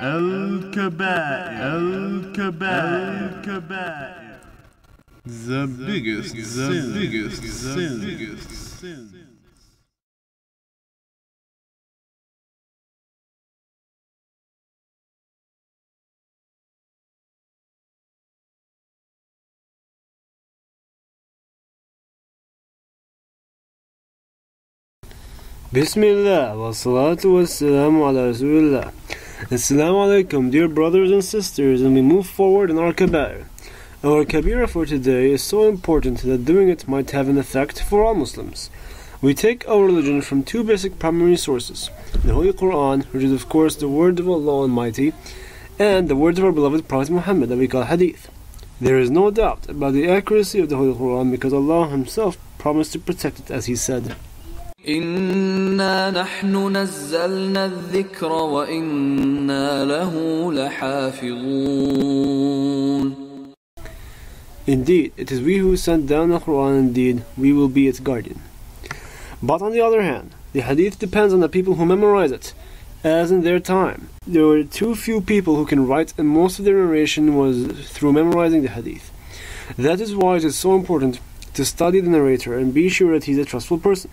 الكبائر. الكبائر الكبائر The biggest, the biggest, the biggest sin. بسم الله والصلاة والسلام على رسول الله Assalamu alaikum dear brothers and sisters and we move forward in our kabir. Our kabira for today is so important that doing it might have an effect for all Muslims. We take our religion from two basic primary sources the Holy Quran, which is of course the word of Allah Almighty, and the words of our beloved Prophet Muhammad that we call Hadith. There is no doubt about the accuracy of the Holy Quran because Allah Himself promised to protect it as He said. إنا نحن نزلنا الذكر وإنا له لحافظون Indeed, it is we who sent down the Quran, indeed, we will be its guardian. But on the other hand, the hadith depends on the people who memorize it, as in their time. There were too few people who can write, and most of their narration was through memorizing the hadith. That is why it is so important to study the narrator and be sure that he is a trustful person.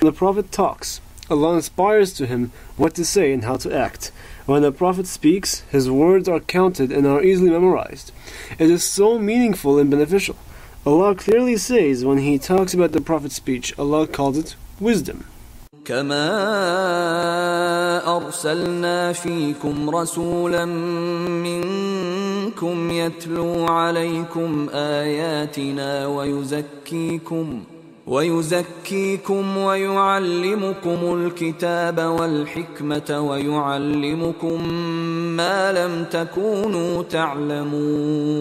When the Prophet talks, Allah inspires to him what to say and how to act. When the Prophet speaks, his words are counted and are easily memorized. It is so meaningful and beneficial. Allah clearly says when He talks about the Prophet's speech, Allah calls it wisdom. كما أرسلنا فيكم رسولا منكم يتلو عليكم آياتنا ويزكيكم ويزكيكم ويعلمكم الكتاب والحكمة ويعلمكم ما لم تكونوا تعلمون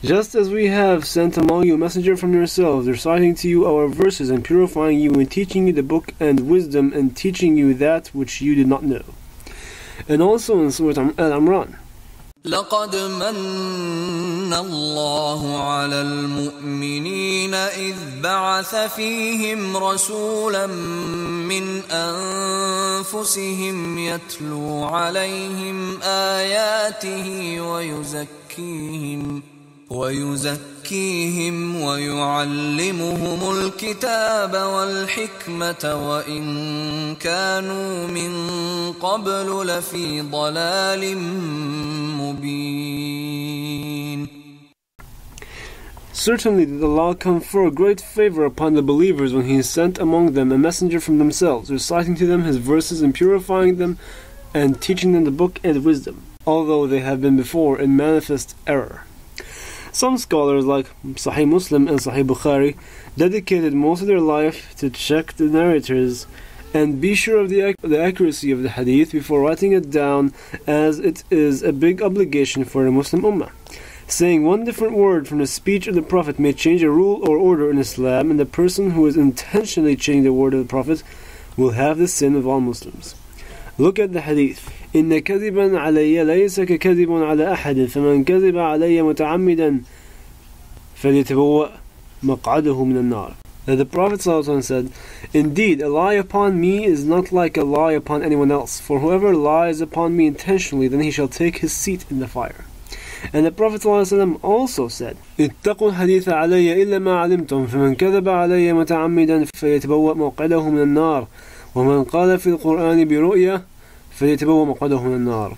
Just as we have sent among you a messenger from yourselves, reciting to you our verses and purifying you and teaching you the book and wisdom and teaching you that which you did not know. And also in Surah Al-Imran, لقد من الله على المؤمنين إذ بعث فيهم رسولا من أنفسهم يتلو عليهم آياته ويزكيهم ويزكيهم ويعلمهم الكتاب والحكمة وإن كانوا من قبل لفي ضلال مبين Certainly did Allah confer great favor upon the believers when He sent among them a messenger from themselves, reciting to them His verses and purifying them and teaching them the book and wisdom, although they have been before in manifest error. Some scholars, like Sahih Muslim and Sahih Bukhari, dedicated most of their life to check the narrators and be sure of the, the accuracy of the hadith before writing it down, as it is a big obligation for a Muslim ummah. Saying one different word from the speech of the Prophet may change a rule or order in Islam, and the person who is intentionally changing the word of the Prophet will have the sin of all Muslims. Look at the hadith. إن كذبا علي ليس ككذب على أحد فمن كذب علي متعمدا فليتبوأ مقعده من النار that the Prophet said, Indeed, a lie upon me is not like a lie upon anyone else, for whoever lies upon me intentionally, then he shall take his seat in the fire. And the Prophet ﷺ also said, اتقوا الحديث علي إلا ما علمتم فمن كذب علي متعمدا فليتبوأ موقعده من النار ومن قال في القرآن برؤية فليتبوأ مقعده من النار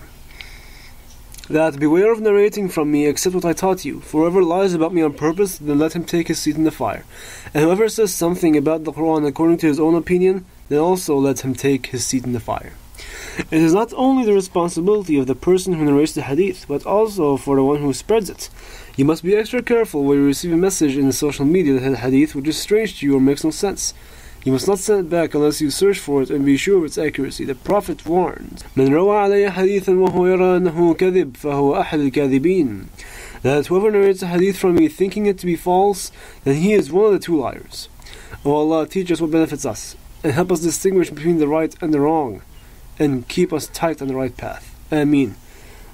that beware of narrating from me except what I taught you. For whoever lies about me on purpose, then let him take his seat in the fire. And whoever says something about the Quran according to his own opinion, then also let him take his seat in the fire. It is not only the responsibility of the person who narrates the hadith, but also for the one who spreads it. You must be extra careful when you receive a message in the social media that has hadith which is strange to you or makes no sense. You must not send it back unless you search for it and be sure of its accuracy. The Prophet warns, من روى علي حديثا وهو يرى أنه كذب فهو أحد الكاذبين. That whoever narrates a hadith from me thinking it to be false, then he is one of the two liars. O Allah, teach us what benefits us, and help us distinguish between the right and the wrong, and keep us tight on the right path. Ameen.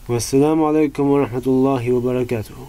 Wassalamu alaikum wa rahmatullahi wa barakatuh.